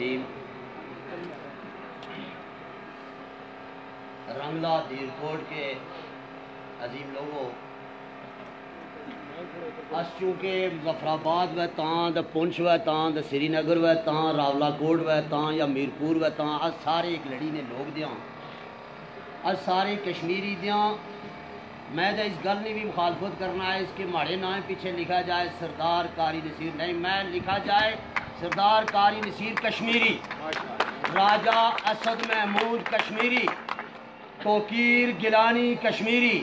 الرحمن الرحیم رنگلا دیر کوٹ کے عظیم لوگوں۔ اس چونکہ ظفر آباد و تاں، دا پنچ و تاں، دا سری نگر و تاں راولا کوٹ و تاں یا میرپور و تاں، اس سارے ایک لڑی نے لوگ دیاں۔ اس سارے کشمیری دیاں۔ میں تو اس گل نہیں بھی مخالفت کرنا ہے، اس کے ماڑے نام پیچھے لکھا جائے، سردار کاری نصیر۔ نہیں، میں لکھا جائے سردار کاری نصیر کشمیری، راجہ اسد محمود کشمیری توقیر گلانی کشمیری،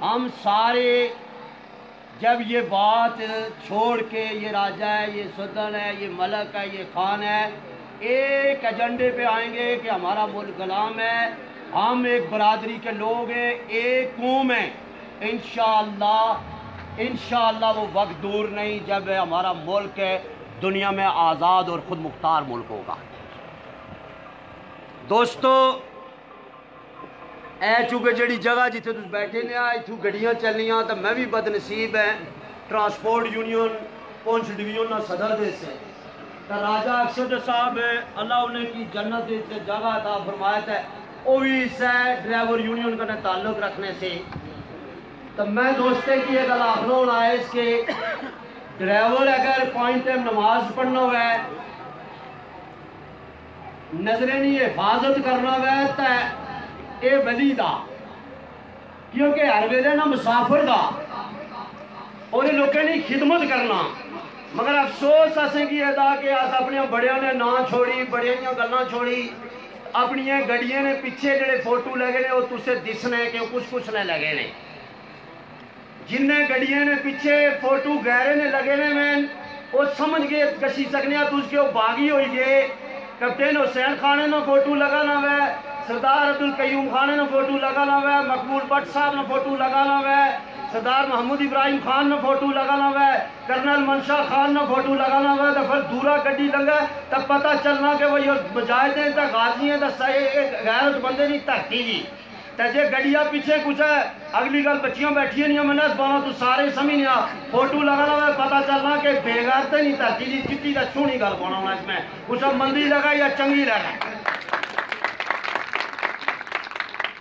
ہم سارے جب یہ بات چھوڑ کے یہ راجہ ہے، یہ سدن ہے، یہ ملک ہے، یہ خان ہے، ایک ایجنڈے پہ آئیں گے کہ ہمارا ملک غلام ہے، ہم ایک برادری کے لوگ ہیں، ایک قوم ہیں۔ انشاءاللہ انشاءاللہ وہ وقت دور نہیں، جب ہمارا ملک ہے دنیا میں آزاد اور خود مختار ملک ہوگا۔ دوستو، اے چونکہ جڑی جگہ جتھے تس بیٹھے نے آئے تھو گڑیاں چلنیاں تو میں بھی بد نصیب ٹرانسپورٹ یونین پونچھ ڈویژن نہ صدر دے سے۔ تو راجہ اکشد صاحب اللہ انہیں کی جنت دے سے جگہ تھا فرمایت ہے وہ بھی اس ہے ڈرائیور یونین کا تعلق رکھنے سے۔ تو میں دوستے کی ایک اللہ ہونا ہے اس کے ڈرائیور اگر پوائنٹ ٹائم نماز پڑھنا ہوا ہے نظرینی حفاظت کرنا ہوا ہے تو اے ولی دا، کیونکہ ہر ویلے نا مسافر دا، اور لوگوں نے خدمت کرنا۔ مگر افسوس اسیں کی ادا کہ اس اپنے بڑے نے نا چھوڑی بڑے نے گلاں چھوڑی، اپنی گڑیاں نے پیچھے جڑے فوٹو لگے نے، وہ تسے دسنے کہ کچھ کچھ نے لگے نے۔ جن گڑیاں نے پیچھے فوٹو گہرے نے لگے نے میں وہ سمجھ گئے کسی سکنے تجھ کے وہ باغی ہوئی گئے۔ کپٹین حسین خانے نے فوٹو لگانا ہے سردار عبدالقیوم خانے نے فوٹو لگانا ہے مقبول بٹ صاحب نے فوٹو لگانا ہے سردار محمود ابراہیم خان نے فوٹو لگانا ہے کرنل منشا خان نے فوٹو لگانا ہے تو پھر دورا گڈی لگا تب پتہ چلنا کہ وہ یہ مجاہد ہیں تا غازی ہیں تا غیرت بندے نہیں ترتی جی تا جے گڈیا پیچھے کچھ ہے، اگلی گل بچیاں بیٹھی نہیں، میں نے بانا تو سارے سمجھ آ فوٹو لگانا ہے پتہ چلنا کہ بے غیرت نہیں ترتی جی چٹی کا چھونی گل بانا اس میں۔ کچھ مندی لگا یا چنگی لگا؟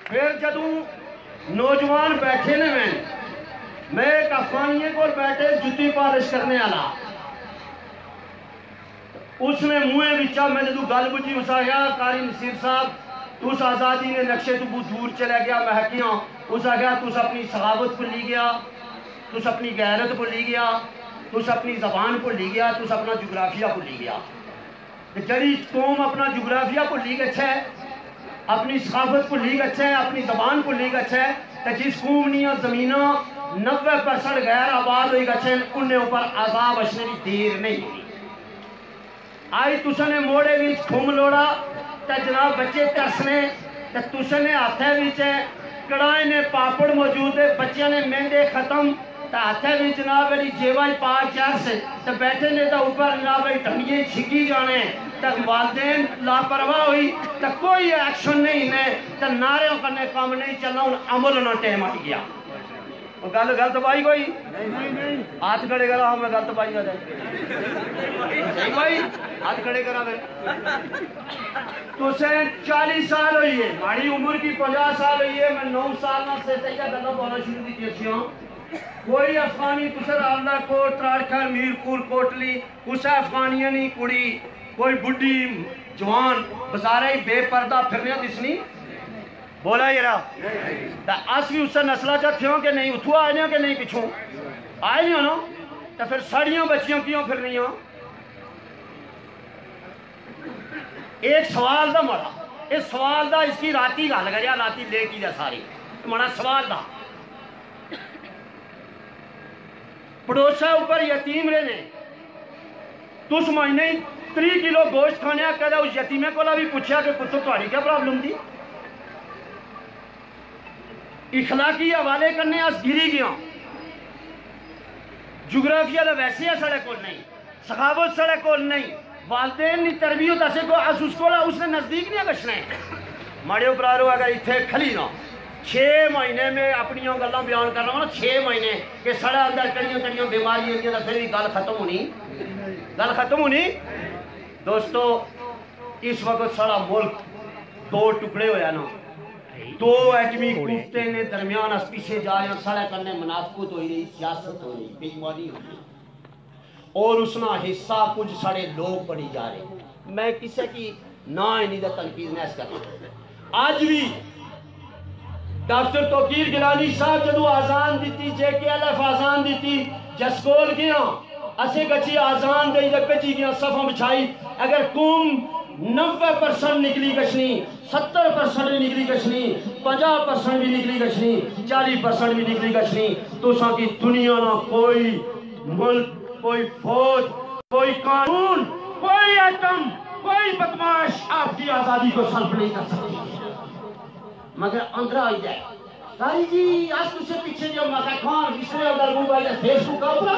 پھر جدوں نوجوان بیٹھے نے میں میں ایک افغانیے کو بیٹھے جتی پالش کرنے والا۔ اس نے منہ بچا میں جدو گل بجی اسا گیا کاری نصیر صاحب تو اس آزادی نے نقشے تو بہت دور چلے گیا محکیاں اسا گیا تو اپنی صحابت کو لی گیا۔ تو اپنی غیرت کو لی گیا۔ تو اپنی زبان کو لی گیا تو اپنا جغرافیہ کو لی گیا۔ جڑی قوم اپنا جغرافیہ کو لی گچھا ہے، اپنی ثقافت کو لی گچھا ہے، اپنی زبان کو لی گچھا ہے، تو جس قوم نیا زمینہ نوے پرسنٹ غیر آباد ہوئی گچھے انہیں اوپر عذاب اشنے دیر نہیں ہوئی۔ آئی تسنے موڑے ویچ کھوم لوڑا تا جناب بچے ترسنے تا تسنے ہاتھے ویچ کڑائے نے پاپڑ موجود ہے بچیاں نے مہندے ختم تا ہاتھے ویچ جناب بڑی جیوائی پاک چار سے تا بیٹھے نے تا اوپر جناب بڑی ٹھنگیے چھکی جانے تا والدین لاپرواہ ہوئی تا کوئی ایکشن نہیں نے تا نعرے کرنے کام نہیں چلنا ان عمل نہ ٹیم آئی گیا گل گلت پائی کوئی ہاتھ کھڑے کرا ہمیں گلت پائی صحیح بھائی ہاتھ کھڑے کرا پھر تو سے چالیس سال ہوئی ہے ہماری عمر کی پچاس سال ہوئی ہے میں نو سال نہ سے تیجا گلا بولا شروع کی تھی کوئی افغانی کسر آلہ کوٹ تراڑکھر میرپور کوٹلی کسا افغانیاں نہیں کڑی کوئی بڈی جوان بزارے بے پردہ پھرنے دسنی بولا یہ رہا۔ تا اس بھی اس نسلہ چاہتے ہوں کہ نہیں اتھو آئے نہیں کہ نہیں پچھوں۔ آئے نہیں ہو تا پھر ساڑیاں بچیوں کیوں پھر نہیں ہو؟ ایک سوال دا مڑا اس سوال دا اس کی راتی گا لگا یا راتی لے کی جا ساری۔ مڑا سوال دا۔ پڑوسا اوپر یتیم رہنے تو اس مہینے تری کلو گوشت کھانے کہا اس یتیمے کو بھی پوچھا کہ پتر تاری کیا پرابلم دی؟ اخلاقی حوالے کرنے اس گری گیا جغرافیہ دا ویسے ہے سڑے کول نہیں، سخاوت سڑے کول نہیں۔ والدین نی تربیت اسے کو اس اس کو اس نے نزدیک نہیں گشنے ماڑے اوپرارو اگر اتھے کھلی نہ چھ مہینے میں اپنی گلا بیان کر رہا ہوں چھ مہینے کہ سڑے اندر کڑیاں کڑیاں بیماریاں ہیں پھر بھی گل ختم ہونی۔ گل ختم ہونی؟ دوستو، اس وقت سارا ملک دو ٹکڑے ہویا نا دو ایٹمی کوفتے نے درمیان اس پیچھے جا رہے ہیں سڑے کرنے منافقت ہوئی رہی سیاست ہوئی رہی بیماری ہوئی رہی اور اس نا حصہ کچھ سڑے لوگ پڑی جا رہے میں کسی کی نا انہی دا تنقید نیس کرتا آج بھی ڈاکٹر توقیر گلانی صاحب جدو آزان دیتی، جے کے ایل ایف آزان دیتی جسکول گیا، اسے گچی آزان دے دے پچی گیا، صفحہ بچھائی۔ اگر کم نوے پرسنٹ نکلی گشنی ستر پرسنٹ بھی نکلی گشنی پنجا پرسنٹ بھی نکلی گشنی چالی پرسنٹ بھی نکلی گشنی تو سا کی دنیا نہ کوئی ملک، کوئی فوج، کوئی قانون، کوئی ایٹم، کوئی بدماش آپ کی آزادی کو سلب نہیں کر سکتی۔ مگر اندر آئی جائے کاری جی آج تجھے پیچھے جو مکہ کھان اس میں اگر موبائل ہے، فیس بک کا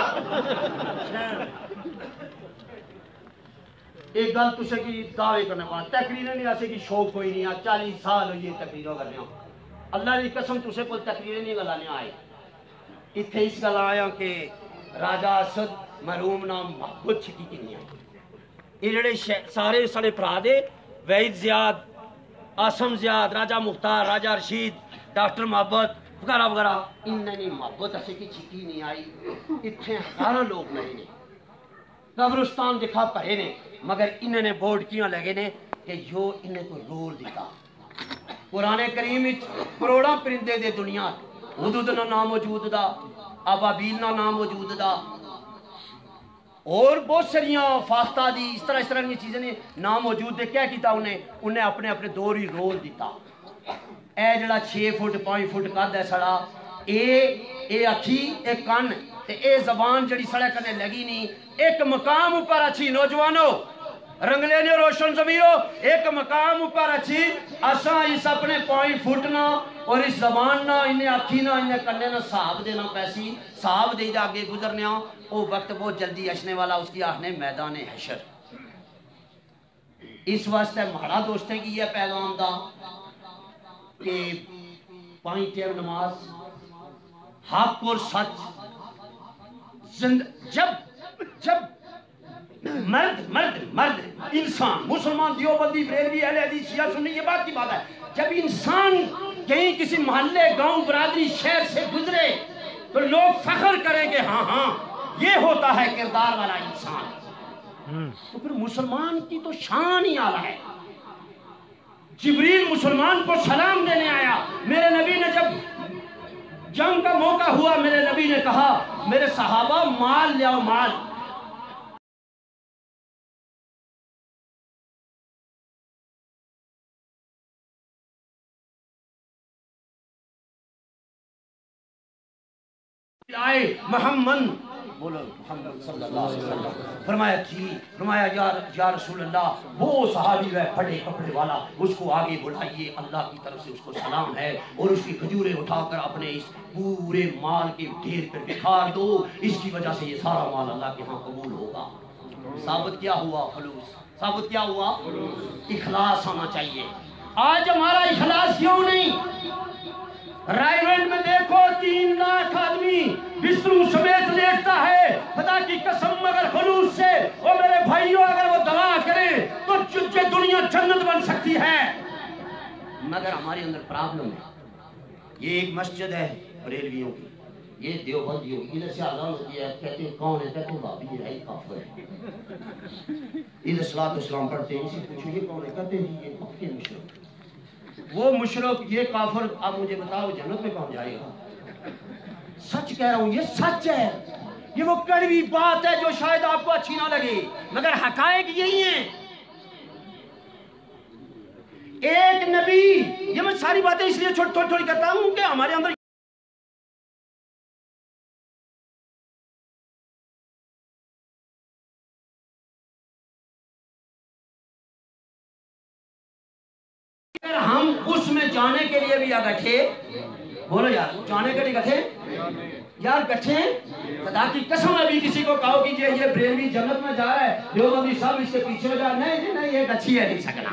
ایک گل تجھے کی دعوے کرنے پانا تقریریں نہیں ایسے کی شوق کوئی نہیں ہے، چالیس سال ہوئی تقریروں کرنے ہوں۔ اللہ نے قسم تجھے کوئی تقریریں نہیں گلانے آئے۔ اتھے اس گل آیا ہاں کہ راجہ اسد مرحوم نام محبت چھکی کی نہیں آئی یہ جڑے سارے سڑے پرا دے وحید زیاد آسم زیاد راجہ مختار راجہ رشید، ڈاکٹر محبت، وغیرہ وغیرہ۔ انہیں نہیں محبت اسے کی چھکی نہیں آئی۔ اتھے ہزارہ لوگ نہیں نے۔ قبرستان دکھا پڑے نے، مگر انہیں نے بورڈ کیوں لگے نے کہ یو انہیں کو رول دیتا۔ قرآن کریم کروڑا پرندے دے دنیا حدود نہ نام موجود دا ابابیل نہ نام موجود دا اور بہت سریاں فاختہ دی اس طرح اس طرح کی چیزیں نام موجود دے کیا کیتا انہیں؟ انہیں اپنے اپنے دور ہی رول دیتا۔ اے جڑا چھ فٹ، پانچ فٹ قد ہے سڑا، اے اے اکھی، اے کن تے اے زبان جڑی سڑے کرنے لگی نہیں ایک مقام اوپر اچھی نوجوانو، رنگلے نے روشن زمیرو ایک مقام اوپر اچھی، اساں اس اپنے پوائنٹ فٹنا اور اس زبان نہ انہیں اکھی نہ انہیں کرنے نہ صاحب دینا پیسی صاحب دے جا آگے گزرنے ہوں وہ وقت بہت جلدی اشنے والا اس کی آہنے میدان حشر۔ اس واسطے مہارا دوستے کی یہ پیغام دا کہ پانچ ٹیم نماز، حق اور سچ۔ زند جب جب مرد مرد مرد انسان مسلمان دیوبندی بریلوی اہل حدیث شیعہ سنی یہ بات کی بات ہے۔ جب انسان کہیں کسی محلے گاؤں برادری شہر سے گزرے تو لوگ فخر کریں گے ہاں ہاں یہ ہوتا ہے کردار والا انسان۔ تو پھر مسلمان کی تو شان ہی آلہ ہے۔ جبریل مسلمان کو سلام دینے آیا۔ میرے نبی نے جب جنگ کا موقع ہوا، میرے نبی نے کہا، میرے صحابہ، مال لیاؤ مال۔ آئے، محمد بولو، محمد صلی اللہ علیہ وسلم۔ فرمایا جی فرمایا، یا رسول اللہ، وہ صحابی ہے پھڑے کپڑے والا، اس کو آگے بلائیے اللہ کی طرف سے اس کو سلام ہے، اور اس کی کھجورے اٹھا کر اپنے اس پورے مال کے ڈھیر پر بکھار دو، اس کی وجہ سے یہ سارا مال اللہ کے ہاں قبول ہوگا۔ ثابت کیا ہوا؟ خلوص۔ ثابت کیا ہوا؟ اخلاص ہونا چاہیے۔ آج ہمارا اخلاص کیوں نہیں؟ رائیونڈ میں دیکھو، تین لاکھ آدمی بسرو سمیت لیٹتا ہے۔ خدا کی قسم، مگر خلوص سے وہ میرے بھائیوں اگر وہ دعا کریں تو چچے دنیا جنت بن سکتی ہے۔ مگر ہمارے اندر پرابلم ہے۔ یہ ایک مسجد ہے ریلویوں کی۔ یہ دیوبندیوں کی۔ ادھر سے آزان ہوتی ہے۔ کہتے ہیں، کون ہے؟ کہتے ہیں بابی ہے کافر ہے۔ ادھر صلاح اسلام پڑھتے ہیں اسی پوچھو، یہ کون ہے؟ کہتے ہیں، یہ پکے مشرق وہ مشرق، یہ کافر، آپ مجھے بتاؤ، جنت میں پہنچ جائے گا؟ سچ کہہ رہا ہوں، یہ سچ ہے۔ یہ وہ کڑوی بات ہے جو شاید آپ کو اچھی نہ لگے، مگر حقائق یہی ہیں۔ ایک نبی، یہ میں ساری باتیں اس لیے چھوٹی تھوڑی تھوڑی کرتا ہوں کہ ہمارے اندر جانے کے لیے بھی یا گٹھے بولو یار، جانے کے لیے گٹھے یار گٹھے خدا کی قسم ابھی کسی کو کہو کہ یہ بریلوی جنت میں جا رہا ہے۔ دیوبندی سب اس کے پیچھے جا نہیں جی نہیں، یہ گچھی ہے نہیں سکنا۔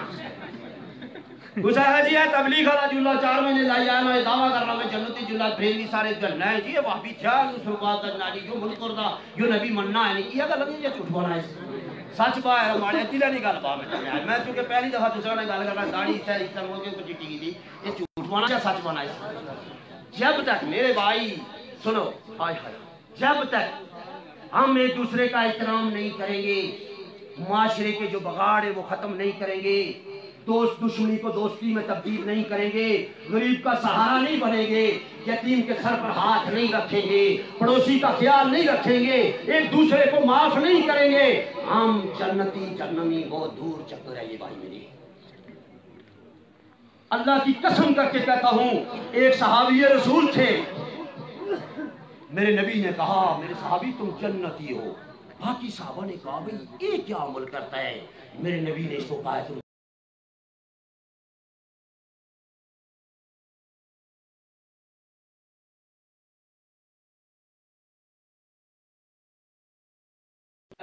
اسے ہے جی ہے تبلیغ والا جلا چار مہینے لائی آیا، میں دعویٰ کر رہا میں جنتی جلا پھیلی سارے گلنا ہے جی وہ بھی تھا اس رکات کرنا جو ملک کردا جو نبی مننا ہے۔ نہیں یہ گل نہیں یہ جھوٹ بولا ہے۔ سچ با ہے ہمارے دل نہیں گل با میں میں چونکہ پہلی دفعہ دوسرا نے گل کرنا، داڑھی اس طرح اس طرح مول کے کو چٹی کی تھی یہ جھوٹ بولا یا سچ بولا اس جب تک میرے بھائی، سنو، ہائے ہائے، جب تک ہم ایک دوسرے کا احترام نہیں کریں گے، معاشرے کے جو بغاڑ ہے وہ ختم نہیں کریں گے دوست دشمنی کو دوستی میں تبدیل نہیں کریں گے، غریب کا سہارا نہیں بنیں گے، یتیم کے سر پر ہاتھ نہیں رکھیں گے، پڑوسی کا خیال نہیں رکھیں گے، ایک دوسرے کو معاف نہیں کریں گے۔ ہم جنتی جنمی بہت دور چکر ہے یہ بھائی میری۔ اللہ کی قسم کر کے کہتا ہوں، ایک صحابی رسول تھے۔ میرے نبی نے کہا، میرے صحابی تم جنتی ہو۔ باقی صحابہ نے کہا بھئی یہ کیا عمل کرتا ہے؟ میرے نبی نے اس کو کہا تم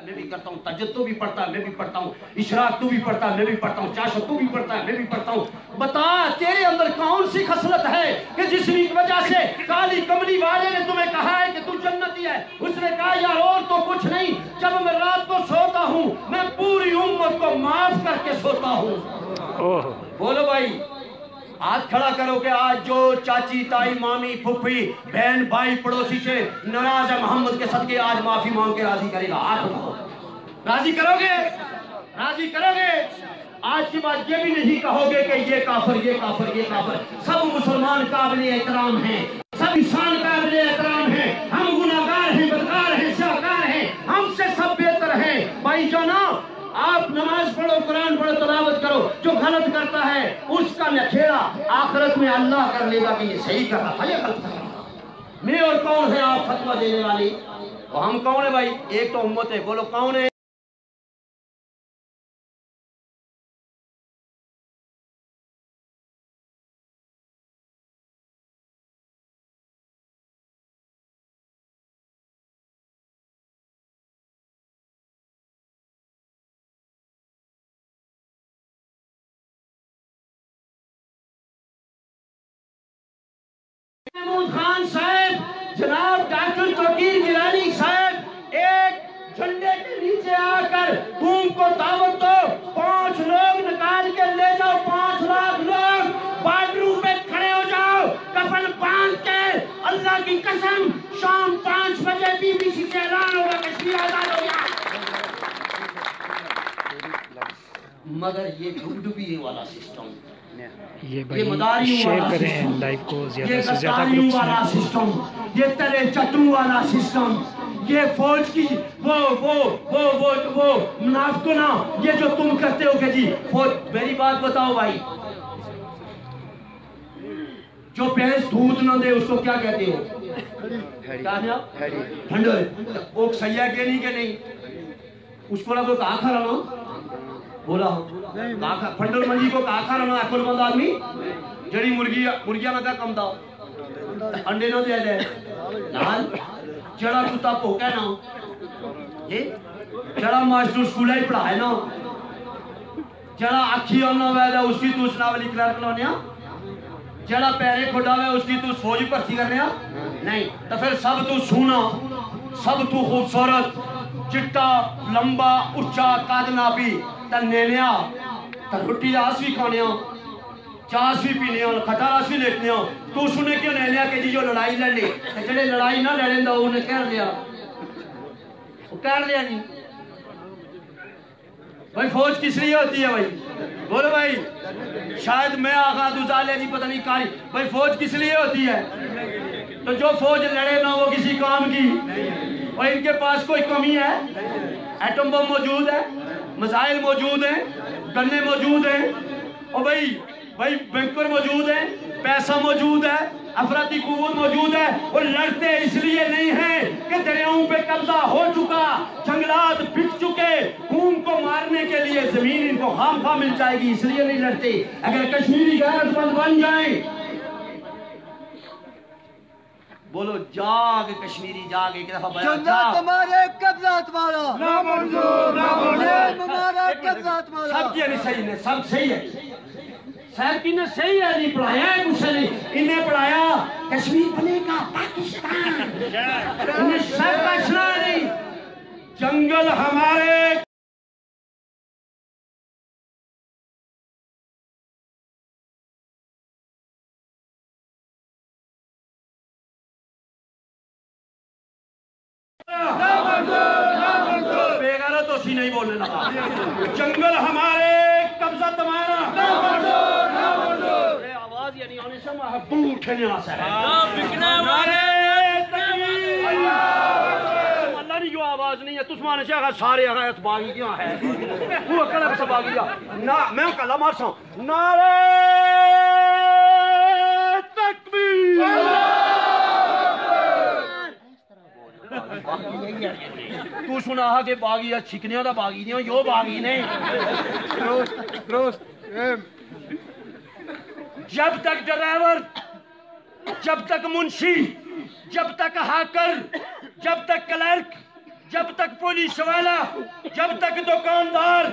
میں بھی کرتا ہوں تجد تو بھی پڑھتا ہے میں بھی پڑھتا ہوں اشراق تو بھی پڑھتا ہے میں بھی پڑھتا ہوں چاشت تو بھی پڑھتا ہے میں بھی پڑھتا ہوں۔ بتا تیرے اندر کون سی خصلت ہے کہ جس کی وجہ سے کالی کملی والے نے تمہیں کہا ہے کہ تو جنتی ہے؟ اس نے کہا یار اور تو کچھ نہیں۔ جب میں رات کو سوتا ہوں میں پوری امت کو معاف کر کے سوتا ہوں۔ بولو بھائی۔ ہاتھ کھڑا کرو کہ آج جو چاچی، تائی، مامی پھپھی بہن، بھائی، پڑوسی سے ناراض ہے محمد کے صدقے آج معافی مانگ کے راضی کرے گا۔ ہاتھ اٹھاؤ۔ راضی کرو گے؟ راضی کرو گے؟ آج کی بات یہ بھی نہیں کہو گے کہ یہ کافر یہ کافر یہ کافر۔ سب مسلمان قابل احترام ہیں سب انسان قابل احترام ہیں ہم گناہگار ہیں بدکار ہیں شاہکار ہیں ہم سے سب بہتر ہیں بھائی جو نا آپ نماز پڑھو قرآن پڑھو تلاوت کرو جو غلط کرتا ہے، اس کا نکھیڑا آخرت میں اللہ کر لے گا کہ یہ صحیح کر رہا یہ غلط کر رہا میں اور کون ہے آپ فتوہ دینے والی؟ تو ہم کون ہے بھائی؟ ایک تو امت ہے، بولو کون ہے خان صاحب، جناب ڈاکٹر توقیر گیلانی صاحب، ایک جھنڈے کے نیچے آ کر تم کو دعوت دو۔ پانچ لوگ نکال کے لے جاؤ، پانچ لاکھ لوگ۔ بارڈروں پہ کھڑے ہو جاؤ، کفن باندھ کے اللہ کی قسم شام پانچ بجے بی بی سی سے اعلان ہوگا، کشمیر آزاد ہو گیا۔ مگر یہ ڈبڈبی والا سسٹم یہ بھائی شیئر کریں لائف کو زیادہ سے زیادہ گروپس والا سسٹم یہ تلے چٹو والا سسٹم یہ فوج کی وہ وہ وہ وہ وہ منافقنا یہ جو تم کرتے ہو کہ جی۔ فوج میری بات بتاؤ بھائی۔ جو بھینس دودھ نہ دے اس کو کیا کہتے ہو؟ ٹھنڈر وہ سیاح کے نہیں کہ نہیں؟ اس کو نہ کوئی کہا کھا رہا۔ بولا۔ کہا کھا پھنڈر منجی کو کہا کھا رہا اکل بند آدمی۔ جڑی مرگی مرگیاں نہ کیا کم دا انڈے نہ دے دے نال جڑا کتا پوکا ہے نا۔ یہ جڑا ماسٹر سکول ہی پڑھائے نا۔ جڑا اکھی آنا ویدا اس کی تو اس ناولی کلرک لاؤنیا جڑا پیرے کھوڑا ہوئے اس کی تو فوجی پرسی کرنے۔ نہیں، تو پھر سب تو سونا، سب تو خوبصورت، چٹا، لمبا اچا قد نابی تا نینیا تا رٹی آس بھی کھانیا چاس بھی پینیا کھٹا رس بھی لیٹنیا تو سنے کیوں نینیا کہ جی جو لڑائی لڑ لی؟ جڑے لڑائی نہ لڑیں دا انہیں کہہ لیا۔ وہ کہہ لیا نہیں۔ بھائی فوج کس لیے ہوتی ہے بھائی؟ بولو بھائی، شاید میں آغا دوزالے جی پتہ نہیں کاری۔ بھائی فوج کس لیے ہوتی ہے؟ تو جو فوج لڑے نہ وہ کسی کام کی؟ اور ان کے پاس کوئی کمی ہے؟ ایٹم بم موجود ہے؟ مسائل موجود ہیں، گنے موجود ہیں، اور بھائی بھائی بینکر موجود ہیں، پیسہ موجود ہے افراطی قوت موجود ہے، اور لڑتے اس لیے نہیں ہیں کہ دریاؤں پہ قبضہ ہو چکا، جنگلات بک چکے، خون کو مارنے کے لیے زمین ان کو خام خواہ مل جائے گی، اس لیے نہیں لڑتے۔ اگر کشمیری غیرت مند بن جائیں بولو جاگ کشمیری جاگ ایک دفعہ بیان جنت جاگ ہمارے قبضہ تمہارا نامنظور نام ہمارا قبضہ تمہارا سب کی یعنی صحیح ہے سب صحیح ہے۔ صاحب کی نے صحیح ہے نہیں پڑھایا ہے کچھ نہیں۔ انہیں پڑھایا کشمیر بنے گا پاکستان۔ انہیں سب کا اسلام نہیں۔ جنگل ہمارے بےغیرت تو سی نہیں بولنے لگا جنگل ہمارے قبضہ تمہارا یہ آواز یعنی اللہ نے جو آواز نہیں ہے۔ سے اگر سارے اگر کیا ہے وہ کلب میں کلا مار سا نعرے تکبیر۔ تو سنا ہا کہ باغی ہے چھکنیاں دا باغی نہیں یو باغی نہیں۔ جب تک ڈرائیور جب تک منشی جب تک ہاکر جب تک کلرک جب تک پولیس والا جب تک دکاندار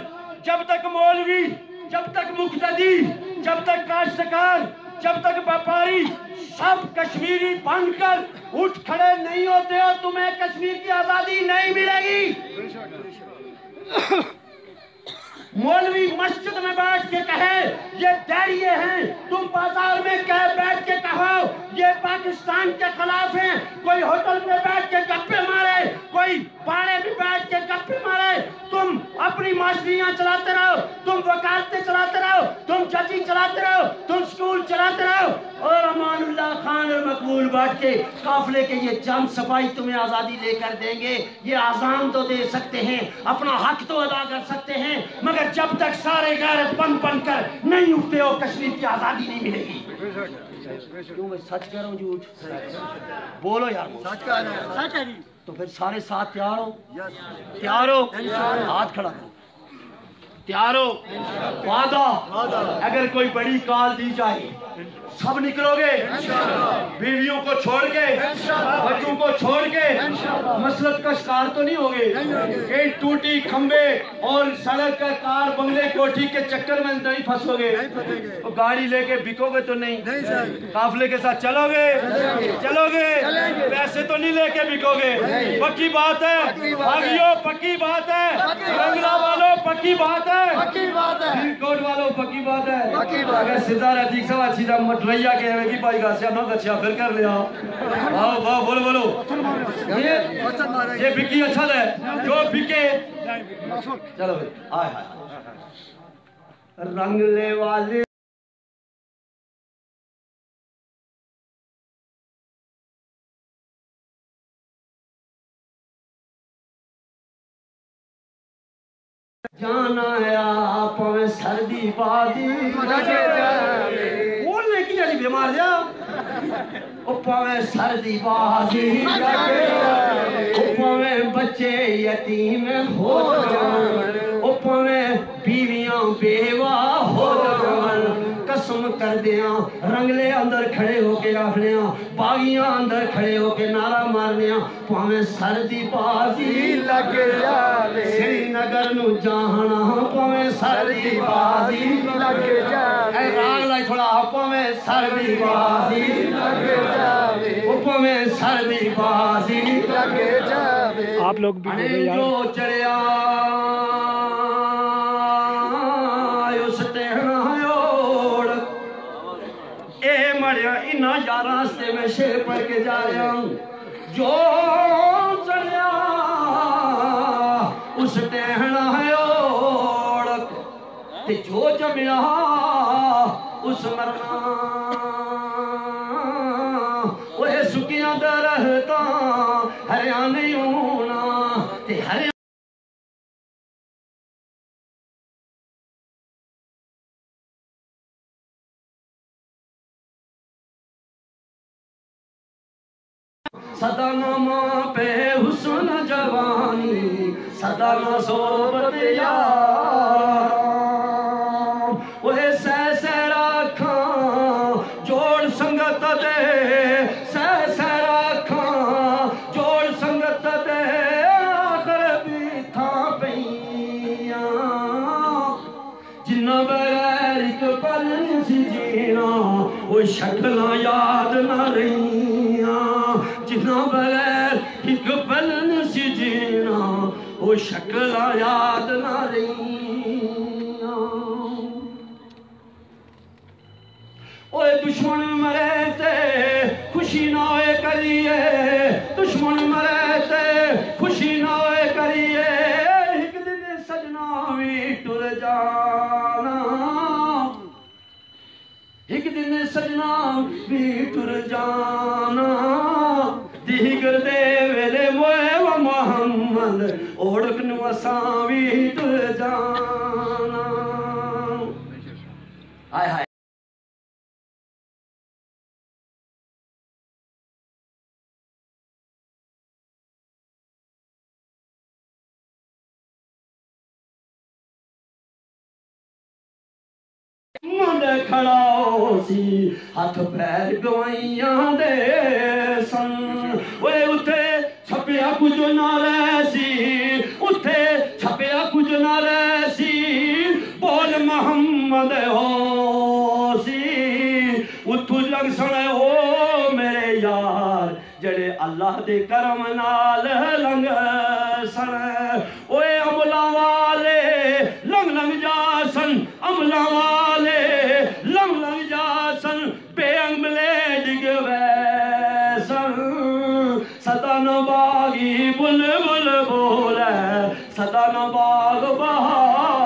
جب تک مولوی جب تک مقتدی جب تک کاشتکار جب تک وپاری سب کشمیری بن کر اٹھ کھڑے نہیں ہوتے ہو تمہیں کشمیر کی آزادی نہیں ملے گی مولوی مسجد میں بیٹھ کے کہے، یہ ڈیریے ہیں، تم بازار میں کہے بیٹھ کے کہو، یہ پاکستان کے خلاف ہیں، کوئی ہوٹل میں بیٹھ کے گپے مارے کوئی باڑے میں بیٹھ کے گپے مارے تم اپنی معاشریاں چلاتے رہو۔ تم وکالتیں چلاتے رہو تم ججی چلاتے رہو تم سکول چلاتے رہو۔ اور امان اللہ خان اور مقبول بیٹھ کے قافلے کے یہ جم سپاہی تمہیں آزادی لے کر دیں گے۔ یہ آزان تو دے سکتے ہیں اپنا حق تو ادا کر سکتے ہیں مگر جب تک سارے غیرت بن بن کر نہیں اٹھتے ہو کشمیر کی آزادی نہیں ملے گی۔ کیوں میں سچ کہہ رہا ہوں جھوٹ؟ بولو یار تو پھر سارے ساتھ تیار ہو؟ تیار ہو؟ ہاتھ کھڑا کرو۔ تیار ہو وعدہ۔ اگر کوئی بڑی کال دی جائے سب نکلو گے؟ بیویوں کو چھوڑ کے بچوں کو چھوڑ کے مسلط کا شکار تو نہیں ہوگے؟ کہیں ٹوٹی کھمبے اور سڑک کا کار بنگلے کوٹھی کے چکر میں نہیں پھنسو گے گاڑی لے کے بکو گے تو نہیں؟ قافلے کے ساتھ چلو گے چلو گے پیسے تو نہیں لے کے بکو گے پکی بات ہے۔ پکی بات ہے۔ رنگلا والوں پکی بات ہے۔ دل کوٹ والوں پکی بات ہے۔ اگر ستارہ دیکھ سوا سیدھا مٹریا کے ہوئے کی پائی گا سیا نہ گچھیا پھر کر لیا۔ واہ واہ بولو بولو۔ یہ یہ بکی اچھا ہے جو بکے چلو بھائی آئے آئے۔ رنگلے والے جانا پوے سردی بادی بولنے کی جاری بیمار جا؟ او پاوے سردی بادی او پاوے بچے یتیم ہو جان۔ او پاوے بیویاں بیوہ ہو جان۔ قسم کر دیاں رنگلے اندر کھڑے ہو کے آخلیاں باغیاں اندر کھڑے ہو کے نعرہ مارنیاں پاوے سردی بازی لگ جاوے سری نگر نو جانا پاوے سردی بازی لگ جاوے اے راگ لائی تھوڑا پاوے سردی بازی لگ جاوے او پاوے سردی بازی لگ جاوے آپ لوگ بھی جو چڑیا انہ راستے میں شیر پڑھ کے جا ہوں۔ جو چڑیا اس ٹہنا ہے اوڑک تے جو جمیا، اس مرکہ جوانی صدا نہ صحبت یار وہ سہ سہ راکھاں جوڑ سنگت دے سہ سہ راکھاں جوڑ سنگت دے آخر بھی تھا پئیاں جنہ بغیر ایک پل سی وہ شکلاں وہ یاد نہ رہیاں اوے دشمن مرے تے خوشی نہ ہوئے کریے۔ دشمن مرے تے خوشی نہ ہوئے کریے۔ ایک دن سجنا بھی ٹر جانا۔ ایک دن سجنا بھی ٹر جانا۔ محمد اوڑک نو اساں بھی ٹر جانا آئے ہائے منڈ کھڑا سی ہاتھ پیر گوائیاں دے سن اوے اتے چھپیا کچھ نہ رہ محمد ہو، سی، اتھو لگ سنے ہو میرے یار، جڑے اللہ دے کرم نال لنگ سن اوے عملہ والے، لنگ لنگ جا سن عملہ والے، لنگ لنگ جا سن، بے انگلے ڈگ ویسن سدا نباغی بل بل بولے، سدا نباغ بہاراں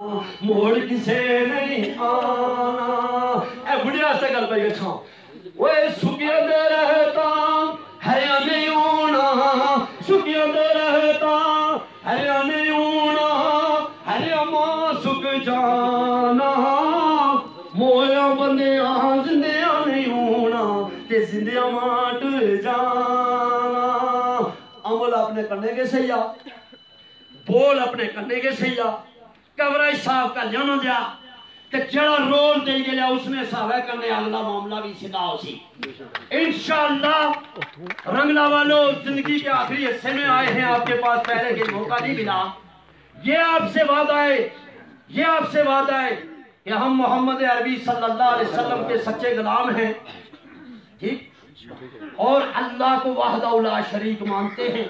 موڑ کسے نہیں آنا اے بڑیا سے گل پہ چھاں وہ سکیا دے رہتا ہے یا نہیں ہونا سکیا دے رہتا ہے یا نہیں ہونا ہے یا ماں سک جانا مویا بندے بندیاں زندیاں نہیں ہونا تے زندیاں ماٹ جانا عمل اپنے کرنے کے سیا بول اپنے کرنے کے سیا کوریج صاحب کا جنم دیا کہ جڑا رول دے گیا اس نے صحابہ کرنے اگلا معاملہ بھی صدا ہو سی انشاءاللہ رنگلا والو زندگی کے آخری حصے میں آئے ہیں آپ کے پاس پہلے کے موقع نہیں ملا یہ آپ سے وعدہ ہے یہ آپ سے وعدہ ہے کہ ہم محمد عربی صلی اللہ علیہ وسلم کے سچے غلام ہیں ٹھیک اور اللہ کو وحدہ الا شریک مانتے ہیں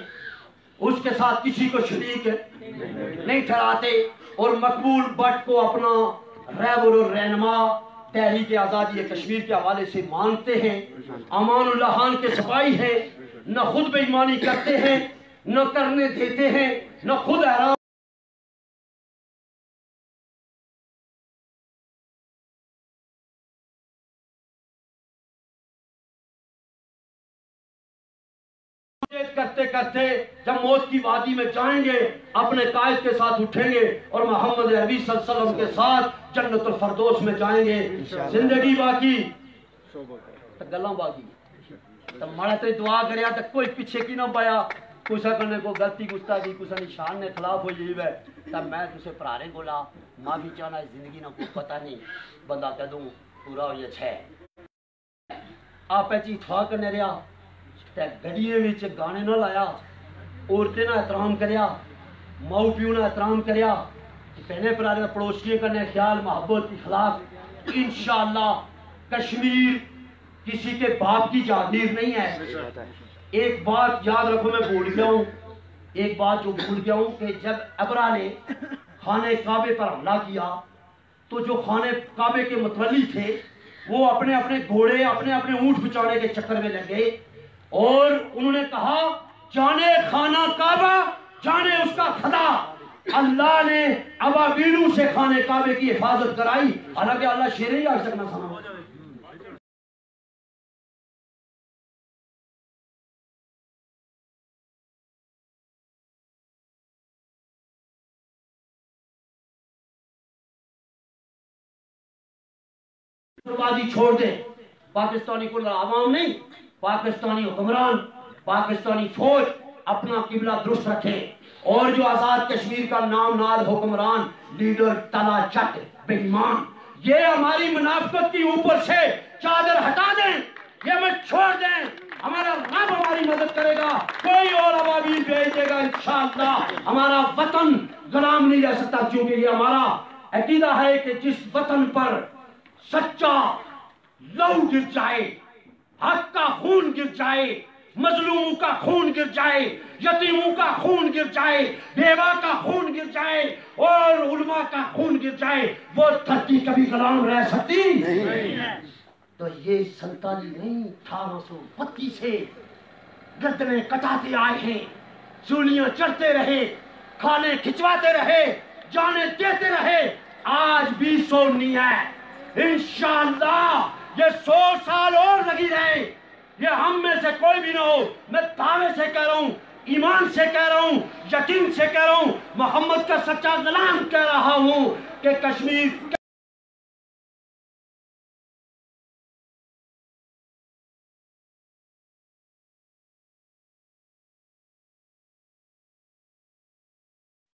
اس کے ساتھ کسی کو شریک نہیں ٹھہراتے اور مقبول بٹ کو اپنا رہبر اور رہنما تحریک آزادی کشمیر کے حوالے سے مانتے ہیں۔ امان اللہ خان کے سپاہی ہیں۔ نہ خود بے ایمانی کرتے ہیں، نہ کرنے دیتے ہیں، نہ خود حرام کرتے کرتے جب موت کی وادی میں جائیں گے اپنے قائد کے ساتھ اٹھیں گے اور محمد عربی صلی اللہ علیہ وسلم کے ساتھ جنت الفردوس میں جائیں گے۔ زندگی باقی۔ گلاں باقی۔ تو مڑا تے دعا کریا تو کوئی پیچھے کی نہ پایا۔ کسا کرنے کو غلطی گستاخی کسا نشان نے خلاف ہو جی ہے۔ تب میں تسے پرارے بولا ماں بھی چاہنا زندگی نہ کوئی پتہ نہیں۔ بندہ کدوں پورا ہو یا چھے۔ آپ چی تھوا کرنے رہا تے گڈیے وچ گانے نہ لایا، عورتیں نہ احترام کریا، ماؤ پیو نہ احترام کریا پہنے پرارے پڑوسیے کرنے خیال، محبت، اخلاق، انشاءاللہ کشمیر کسی کے باپ کی جاگیر نہیں ہے۔ ایک بات یاد رکھو، میں بھول گیا ہوں۔ ایک بات جو بھول گیا ہوں کہ جب ابرا نے خانہ کعبے پر حملہ کیا، تو جو خانہ کعبے کے متولی تھے، وہ اپنے اپنے گھوڑے، اپنے اپنے اونٹ بچانے کے چکر میں لگے اور انہوں نے کہا، جانے خانہ کعبہ، جانے اس کا خدا۔ اللہ نے عبابیلوں سے خانے کعبے کی حفاظت کرائی۔ حالانکہ اللہ شیرے ہی آج تک نہ سنا بازی چھوڑ دیں۔ پاکستانی کو عوام نہیں۔ پاکستانی حکمران، پاکستانی فوج اپنا قبلہ درست رکھے۔ اور جو آزاد کشمیر کا نام ناد حکمران، لیڈر تلا چٹ، بےمان، یہ ہماری منافقت کی اوپر سے چادر ہٹا دیں، یہ میں چھوڑ دیں۔ ہمارا رب ہماری مدد کرے گا، کوئی اور ابابیل بھیج دے گا انشاءاللہ۔ ہمارا وطن غلام نہیں رہ سکتا، کیونکہ یہ ہمارا عقیدہ ہے کہ جس وطن پر سچا لہو گر جائے۔ حق کا خون گر جائے، مظلوموں کا خون گر جائے، یتیموں کا خون گر جائے، بیوہ کا خون گر جائے اور علماء کا خون گر جائے، وہ دھرتی کبھی غلام رہ سکتی؟ نہیں تو یہ سنتالی نہیں، اٹھارہ سو بتیس سے گردنیں کٹاتے آئے ہیں، چولیاں چڑھتے رہے، کھانے کھچواتے رہے، جانے دیتے رہے، آج بھی سونی ہے، انشاءاللہ یہ سو سال اور لگی رہے۔ یہ ہم میں سے کوئی بھی نہ ہو۔ میں تارے سے کہہ رہا ہوں، ایمان سے کہہ رہا ہوں، یقین سے کہہ رہا ہوں، محمد کا سچا غلام کہہ رہا ہوں کہ کشمیر